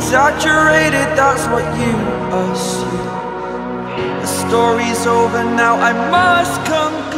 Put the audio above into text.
Exaggerated, that's what you assume. The story's over now, I must conclude